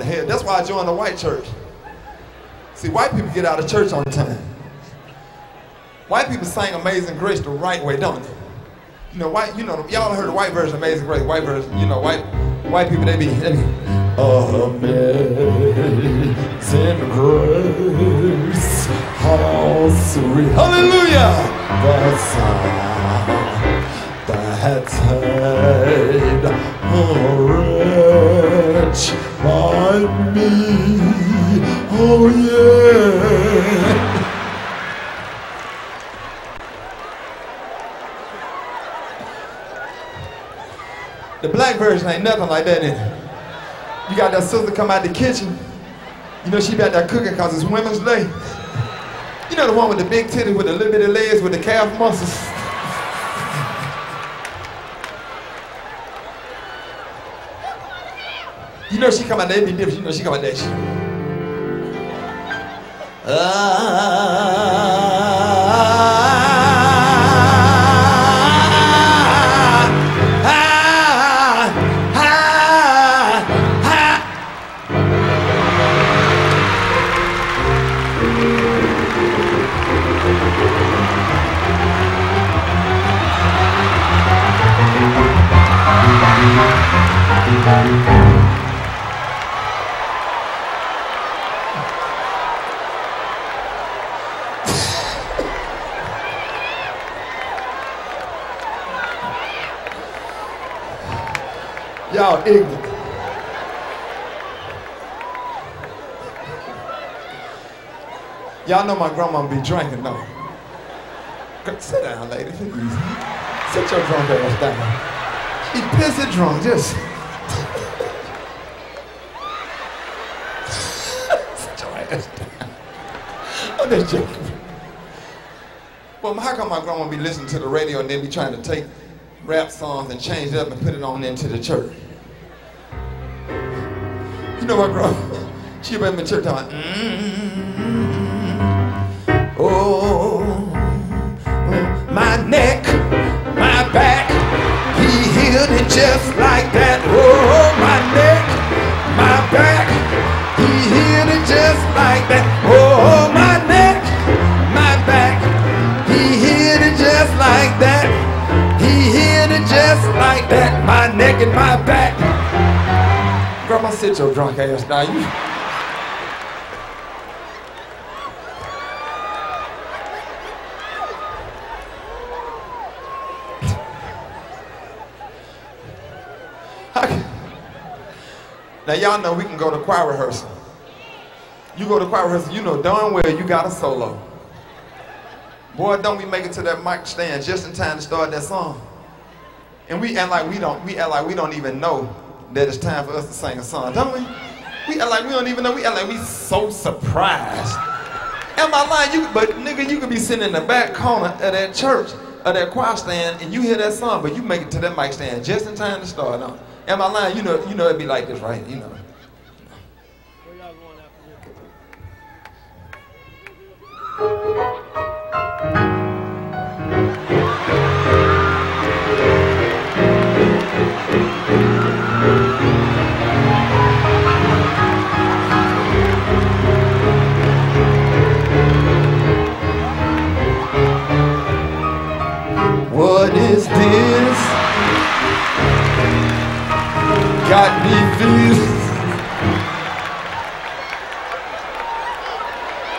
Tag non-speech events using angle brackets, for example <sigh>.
head. That's why I joined the white church. See, white people get out of church on time. White people sing Amazing Grace the right way, don't they? You know, white, you know, y'all heard the white version of Amazing Grace. White version, you know, white white people, they be, they be Amazing Grace, how sweet, hallelujah, the me, oh yeah. The black version ain't nothing like that. You got that sister come out the kitchen. You know she back there cooking cause it's Women's Day. You know the one with the big titty with a little bit of legs with the calf muscles. You know she come out there, be different. You Y'all ignorant. Y'all know my grandma be drinking, though. Sit down, lady. Sit your drunk ass down. She pissing drunk, just. <laughs> Sit your ass down. I'm just joking. Well, how come my grandma be listening to the radio and then be trying to take rap songs and change it up and put it on into the church? You know my grandma, she been in church talking, mm, oh, my neck, my back, he healed it just like that. Oh, my neck, my back, he healed it just like that. Oh, my neck, my back, he healed it just like that. He healed it just like that. My neck and my back. Sit your drunk ass down. You. Now y'all know we can go to choir rehearsal. You go to choir rehearsal, you know darn well you got a solo. Boy, don't we make it to that mic stand just in time to start that song. And we act like we don't, we act like we don't even know that it's time for us to sing a song, don't we? We like we don't even know, we act like we so surprised. Am I lying? You, but nigga, you could be sitting in the back corner of that church, of that choir stand, and you hear that song, but you make it to that mic stand just in time to start. Huh? Am I lying? You know, you know it'd be like this, right? You know. Got me feeling